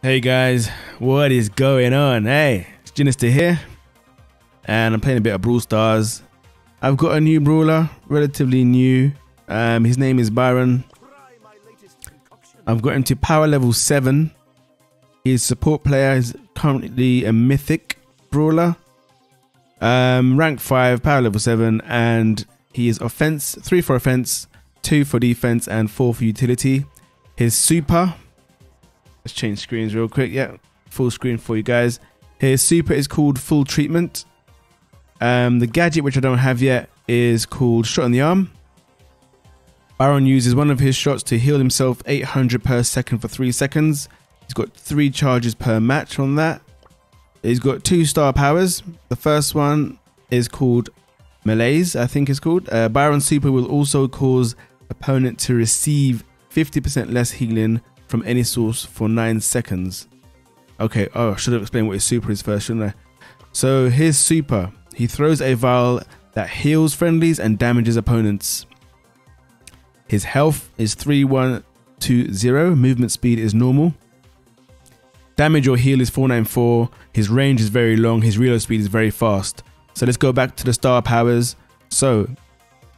Hey guys, what is going on? Hey, it's Jinister here, and I'm playing a bit of Brawl Stars. I've got a new brawler, relatively new. Um, his name is Byron. I've got him to power level 7. His support player is currently a mythic brawler. Um, rank 5, power level 7, and he is offense, 3 for offense, 2 for defense, and 4 for utility. His super Let's change screens real quick. Yeah, full screen for you guys. His super is called Full Treatment. Um, the gadget, which I don't have yet, is called Shot in the Arm. Byron uses one of his shots to heal himself 800 per second for 3 seconds. He's got 3 charges per match on that. He's got 2 star powers. The first one is called Malaise, I think it's called. Uh, Byron Super will also cause opponent to receive 50% less healing from any source for 9 seconds. Okay, oh, I should have explained what his super is first, shouldn't I? So his super, he throws a vial that heals friendlies and damages opponents. His health is 3120, movement speed is normal. Damage or heal is 494, his range is very long, his reload speed is very fast. So let's go back to the star powers. So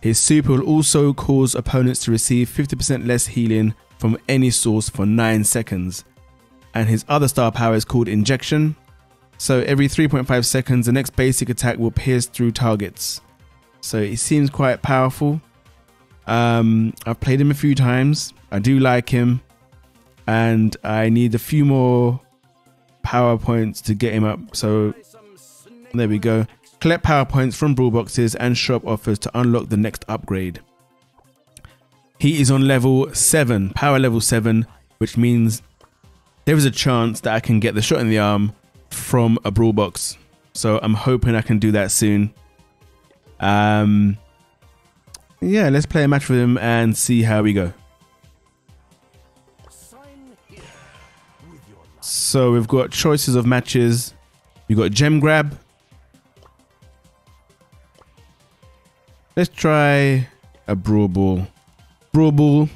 his super will also cause opponents to receive 50% less healing from any source for 9 seconds. And his other star power is called Injection. So every 3.5 seconds, the next basic attack will pierce through targets. So it seems quite powerful. Um, I've played him a few times. I do like him. And I need a few more power points to get him up. So there we go. Collect power points from brawl boxes and shop offers to unlock the next upgrade. He is on level 7, power level 7, which means there is a chance that I can get the shot in the arm from a brawl box. So I'm hoping I can do that soon. Um, yeah, let's play a match with him and see how we go. So we've got choices of matches. We've got gem grab. Let's try a brawl ball. Brawl Ball,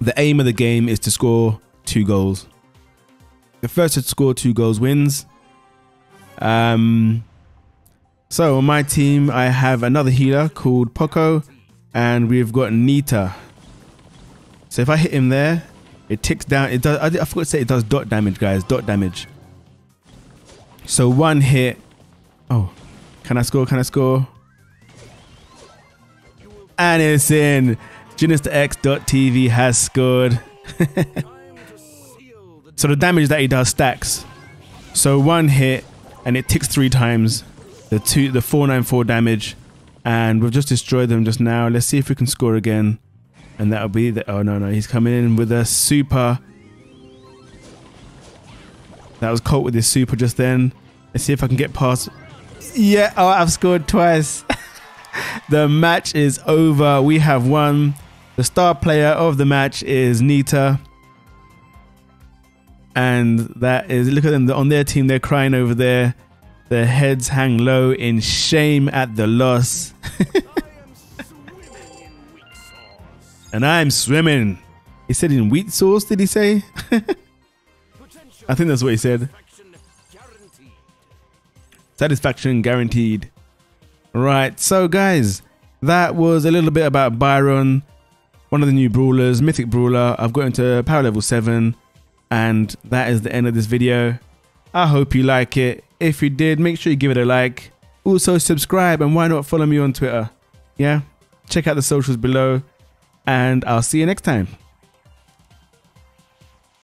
the aim of the game is to score two goals. The first to score two goals wins. Um, so on my team, I have another healer called Poco, and we've got Nita. So if I hit him there, it ticks down. It does. I, I forgot to say it does dot damage, guys. Dot damage. So one hit. Oh, can I score? Can I score? And it's in. JinisterX.tv has scored. so the damage that he does stacks. So one hit and it ticks three times. The two, the 494 damage. And we've just destroyed them just now. Let's see if we can score again. And that'll be the, oh no, no, he's coming in with a super. That was Colt with his super just then. Let's see if I can get past. Yeah, oh, I've scored twice. the match is over. We have won. The star player of the match is Nita. And that is, look at them on their team, they're crying over there. Their heads hang low in shame at the loss. and I'm swimming. He said in wheat sauce, did he say? I think that's what he said. Satisfaction guaranteed. Right, so guys, that was a little bit about Byron one of the new brawlers, Mythic Brawler. I've got into power level 7 and that is the end of this video. I hope you like it. If you did, make sure you give it a like. Also subscribe and why not follow me on Twitter. Yeah, check out the socials below and I'll see you next time.